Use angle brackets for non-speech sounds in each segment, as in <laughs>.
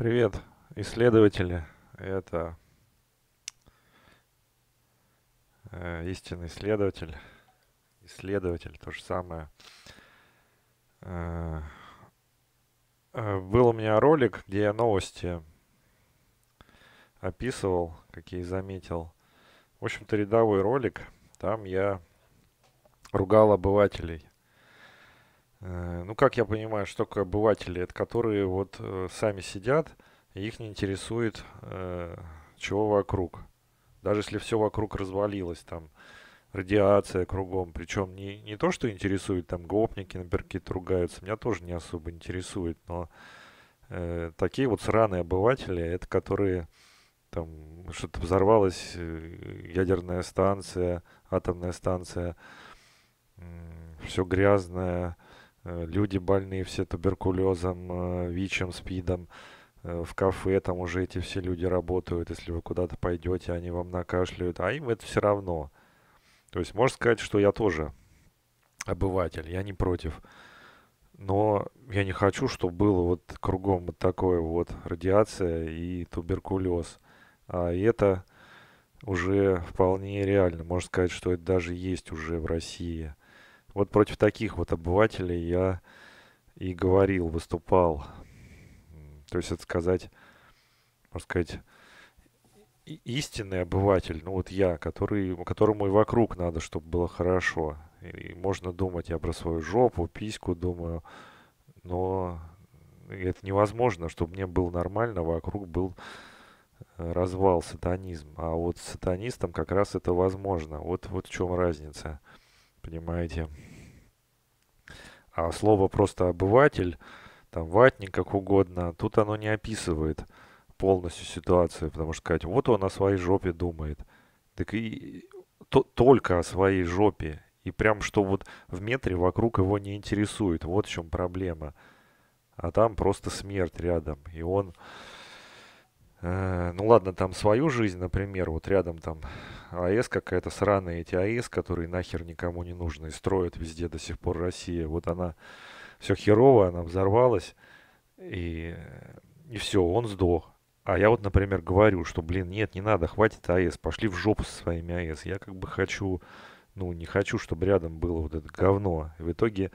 Привет, исследователи. Это э, истинный исследователь. Исследователь, то же самое. Э, э, был у меня ролик, где я новости описывал, какие заметил. В общем-то, рядовой ролик. Там я ругал обывателей. Э, ну, как я понимаю, что такое обыватели? Это которые вот э, сами сидят, их не интересует, э, чего вокруг. Даже если все вокруг развалилось, там, радиация кругом. Причем не, не то, что интересует, там, гопники, например, какие-то ругаются. Меня тоже не особо интересует, но э, такие вот сраные обыватели, это которые там что-то взорвалась ядерная станция, атомная станция, все грязное, люди больные все туберкулезом, э, ВИЧем, СПИДом. Э, в кафе там уже эти все люди работают. Если вы куда-то пойдете, они вам накашляют. А им это все равно. То есть можно сказать, что я тоже обыватель. Я не против. Но я не хочу, чтобы было вот кругом вот такое вот радиация и туберкулез. А это уже вполне реально. Можно сказать, что это даже есть уже в России. Вот против таких вот обывателей я и говорил, выступал. То есть, это сказать, можно сказать, истинный обыватель, ну вот я, который, которому и вокруг надо, чтобы было хорошо. И можно думать, я про свою жопу, письку думаю, но это невозможно, чтобы мне было нормально, вокруг был э, развал, сатанизм. А вот с сатанистом как раз это возможно. Вот, вот в чем разница. Понимаете? А слово просто обыватель, там ватник, как угодно, тут оно не описывает полностью ситуацию, потому что сказать, вот он о своей жопе думает. Так и то, только о своей жопе. И прям что вот в метре вокруг его не интересует. Вот в чем проблема. А там просто смерть рядом. И он ну ладно, там свою жизнь, например, вот рядом там АЭС какая-то сраная, эти АЭС, которые нахер никому не нужны и строят везде до сих пор Россия. Вот она все херово, она взорвалась, и, и все, он сдох. А я вот, например, говорю, что, блин, нет, не надо, хватит АЭС, пошли в жопу со своими АЭС. Я как бы хочу, ну, не хочу, чтобы рядом было вот это говно. И в итоге,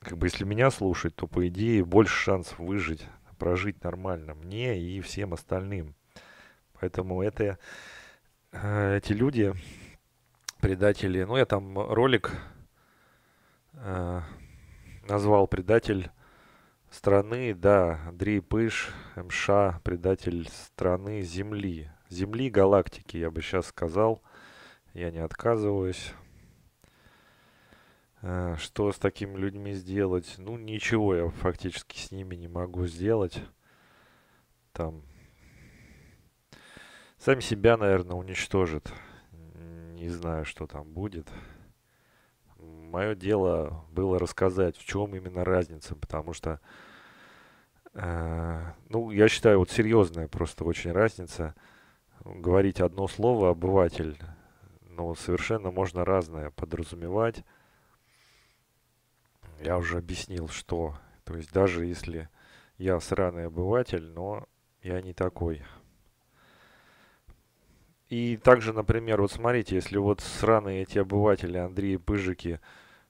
как бы, если меня слушать, то, по идее, больше шансов выжить прожить нормально мне и всем остальным. Поэтому это э, эти люди, предатели, ну я там ролик э, назвал предатель страны, да, Андрей Пыш, МШ, предатель страны Земли. Земли, галактики, я бы сейчас сказал. Я не отказываюсь. Э, что с такими людьми сделать? Ну, ничего я фактически с ними не могу сделать. Там... Сами себя, наверное, уничтожит. Не знаю, что там будет. Мое дело было рассказать, в чем именно разница, потому что, э, ну, я считаю, вот серьезная просто очень разница. Говорить одно слово «обыватель», но совершенно можно разное подразумевать я уже объяснил, что. То есть даже если я сраный обыватель, но я не такой. И также, например, вот смотрите, если вот сраные эти обыватели, Андрей Пыжики,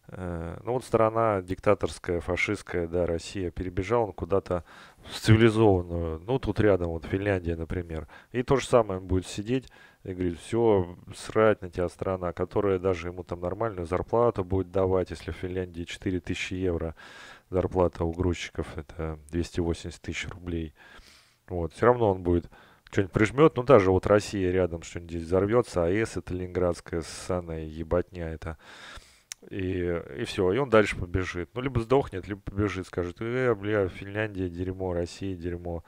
э, ну вот страна диктаторская, фашистская, да, Россия, перебежал он куда-то в цивилизованную, ну тут рядом, вот Финляндия, например. И то же самое он будет сидеть и говорит, все, срать на тебя страна, которая даже ему там нормальную зарплату будет давать, если в Финляндии 4000 евро зарплата у грузчиков, это 280 тысяч рублей. Вот, все равно он будет что-нибудь прижмет, ну даже вот Россия рядом что-нибудь здесь взорвется, АЭС это ленинградская ссаная ебатня это. И, и все, и он дальше побежит. Ну, либо сдохнет, либо побежит, скажет, э, бля, Финляндия дерьмо, Россия дерьмо.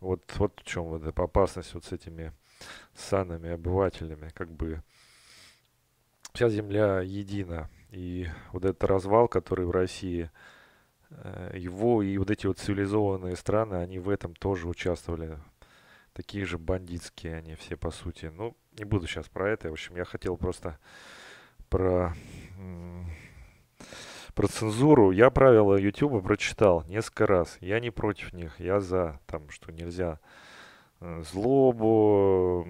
Вот, вот в чем вот эта опасность вот с этими санами, обывателями, как бы вся земля едина. И вот этот развал, который в России, э, его и вот эти вот цивилизованные страны, они в этом тоже участвовали. Такие же бандитские они все, по сути. Ну, не буду сейчас про это. В общем, я хотел просто про про цензуру. Я правила YouTube прочитал несколько раз. Я не против них, я за. Там, что нельзя злобу,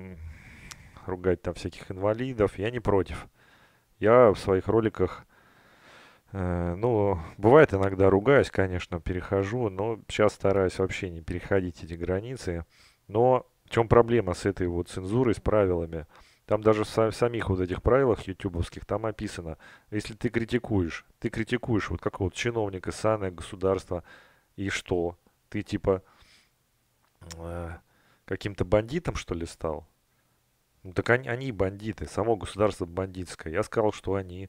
ругать там всяких инвалидов. Я не против. Я в своих роликах, э, ну, бывает иногда ругаюсь, конечно, перехожу, но сейчас стараюсь вообще не переходить эти границы. Но в чем проблема с этой вот цензурой, с правилами? Там даже в самих вот этих правилах ютубовских там описано, если ты критикуешь, ты критикуешь вот какого-то чиновника, саное государство, и что? Ты типа э, каким-то бандитом, что ли, стал? Ну так они, они бандиты, само государство бандитское. Я сказал, что они.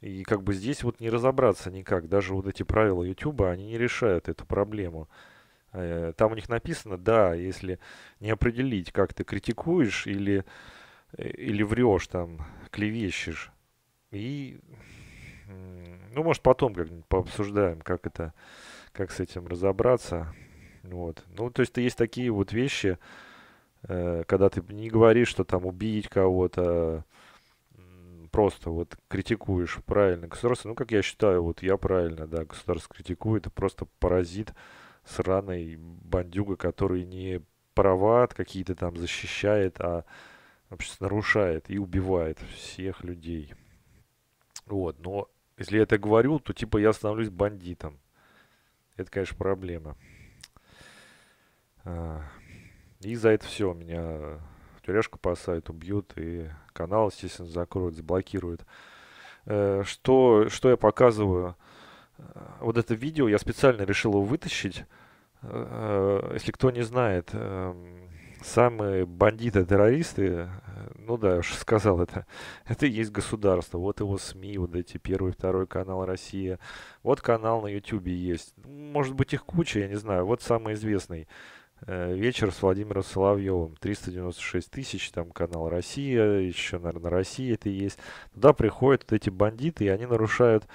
И как бы здесь вот не разобраться никак. Даже вот эти правила Ютуба, они не решают эту проблему. Э, там у них написано, да, если не определить, как ты критикуешь или или врешь там, клевещешь. И, ну, может, потом как-нибудь пообсуждаем, как это, как с этим разобраться. Вот. Ну, то есть, есть такие вот вещи, э, когда ты не говоришь, что там убить кого-то, просто вот критикуешь правильно государство. Ну, как я считаю, вот я правильно, да, государство критикует, это просто паразит сраный бандюга, который не права какие-то там защищает, а вообще нарушает и убивает всех людей. Вот, но если я это говорю, то типа я становлюсь бандитом. Это, конечно, проблема. А, и за это все меня тюряшку посадят, убьют, и канал, естественно, закроют, заблокируют. Э, что, что я показываю? Э, вот это видео я специально решил его вытащить. Э, если кто не знает, самые бандиты-террористы, э, ну да, я уже сказал это, <laughs> это и есть государство. Вот его СМИ, вот эти первый, второй канал Россия. Вот канал на Ютубе есть. Может быть их куча, я не знаю. Вот самый известный. Э, вечер с Владимиром Соловьевым. 396 тысяч, там канал Россия, еще, наверное, Россия это есть. Туда приходят вот эти бандиты, и они нарушают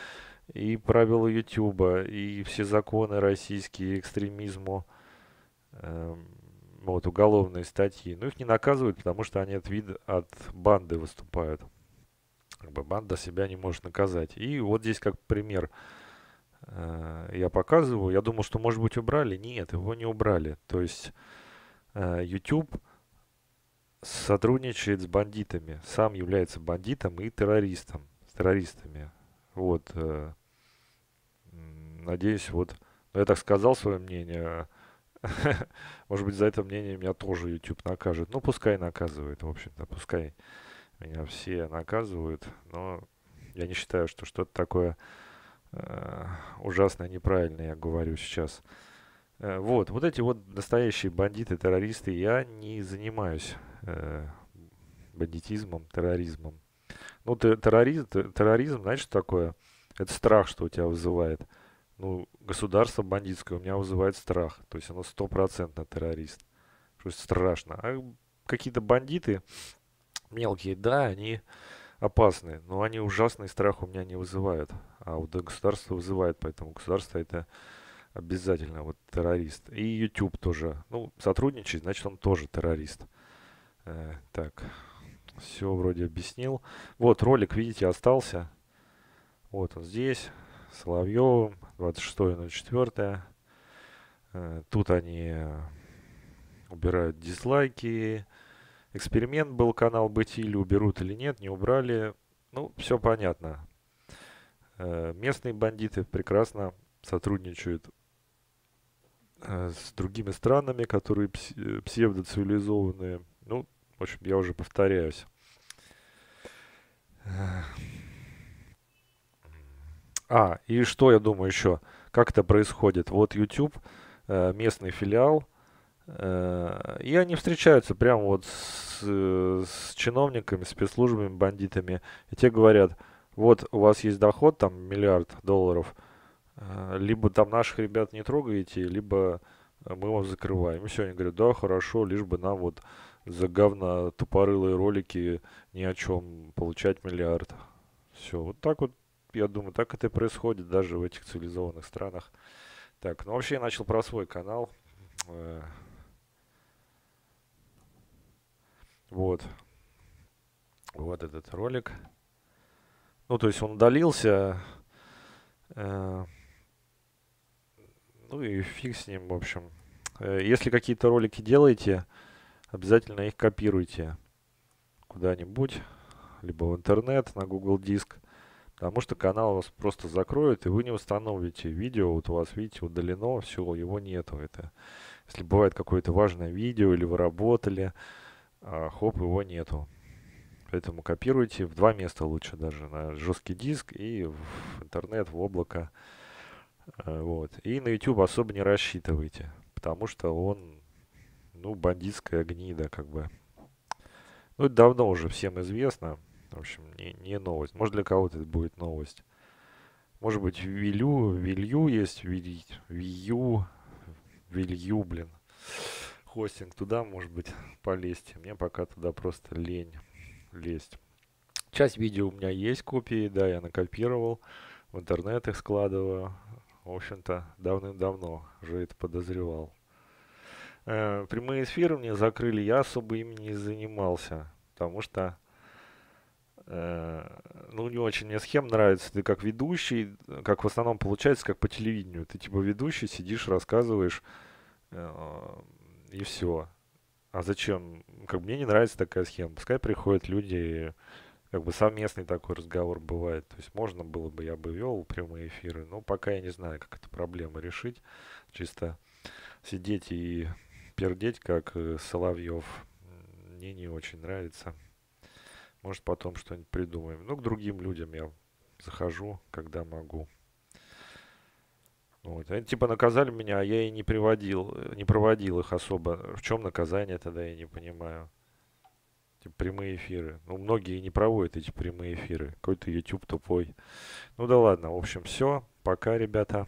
и правила Ютуба, и все законы российские, экстремизму. Эм, вот, уголовные статьи. Но их не наказывают, потому что они от, вида, от банды выступают. Как бы банда себя не может наказать. И вот здесь как пример э, я показываю. Я думал, что, может быть, убрали. Нет, его не убрали. То есть э, YouTube сотрудничает с бандитами. Сам является бандитом и террористом. С террористами. Вот. Э, надеюсь, вот... Ну, я так сказал свое мнение. <laughs> Может быть, за это мнение меня тоже YouTube накажет. Ну, пускай наказывает, в общем-то, пускай меня все наказывают, но я не считаю, что что-то такое э, ужасное, неправильное я говорю сейчас. Э, вот, вот эти вот настоящие бандиты, террористы, я не занимаюсь э, бандитизмом, терроризмом. Ну, терроризм, терроризм, знаешь, что такое? Это страх, что у тебя вызывает ну, государство бандитское у меня вызывает страх. То есть оно стопроцентно террорист. То есть страшно. А какие-то бандиты мелкие, да, они опасны, но они ужасный страх у меня не вызывают. А вот государство вызывает, поэтому государство это обязательно вот террорист. И YouTube тоже, ну, сотрудничает, значит он тоже террорист. Э, так, все вроде объяснил. Вот ролик, видите, остался. Вот он здесь. Соловьевым, 26.04. Э, тут они убирают дизлайки. Эксперимент был канал быть или уберут или нет, не убрали. Ну, все понятно. Э, местные бандиты прекрасно сотрудничают э, с другими странами, которые псевдоцивилизованные. Ну, в общем, я уже повторяюсь. А, и что я думаю еще? Как это происходит? Вот YouTube, э, местный филиал, э, и они встречаются прямо вот с, с чиновниками, спецслужбами, бандитами. И те говорят, вот у вас есть доход, там миллиард долларов, э, либо там наших ребят не трогаете, либо мы вам закрываем. И все, они говорят, да, хорошо, лишь бы нам вот за говно тупорылые ролики ни о чем получать миллиард. Все, вот так вот я думаю, так это и происходит даже в этих цивилизованных странах. Так, ну вообще я начал про свой канал. Э, вот. Вот этот ролик. Ну, то есть он удалился. Э, ну и фиг с ним, в общем. Э, если какие-то ролики делаете, обязательно их копируйте куда-нибудь, либо в интернет, на Google Диск, потому что канал вас просто закроют, и вы не установите видео, вот у вас, видите, удалено, все, его нету. Это, если бывает какое-то важное видео, или вы работали, а, хоп, его нету. Поэтому копируйте в два места лучше даже, на жесткий диск и в интернет, в облако. Э, вот. И на YouTube особо не рассчитывайте, потому что он, ну, бандитская гнида, как бы. Ну, это давно уже всем известно. В общем, не, не новость. Может, для кого-то это будет новость. Может быть, Вилю, Вилью есть, Вилью, Вилью, блин. Хостинг туда, может быть, полезть. Мне пока туда просто лень лезть. Часть видео у меня есть копии, да, я накопировал, в интернет их складываю. В общем-то, давным-давно уже это подозревал. Э, прямые эфиры мне закрыли, я особо ими не занимался, потому что э, ну, не очень мне схем нравится. Ты как ведущий, как в основном получается, как по телевидению. Ты типа ведущий, сидишь, рассказываешь, э, и все. А зачем? Как мне не нравится такая схема. Пускай приходят люди, как бы совместный такой разговор бывает. То есть можно было бы, я бы вел прямые эфиры, но пока я не знаю, как эту проблему решить. Чисто сидеть и пердеть, как э, Соловьев, мне не очень нравится. Может, потом что-нибудь придумаем. Ну, к другим людям я захожу, когда могу. Вот. Они типа наказали меня, а я и не приводил, не проводил их особо. В чем наказание тогда, я не понимаю. Типа прямые эфиры. Ну, многие не проводят эти прямые эфиры. Какой-то YouTube тупой. Ну да ладно, в общем, все. Пока, ребята.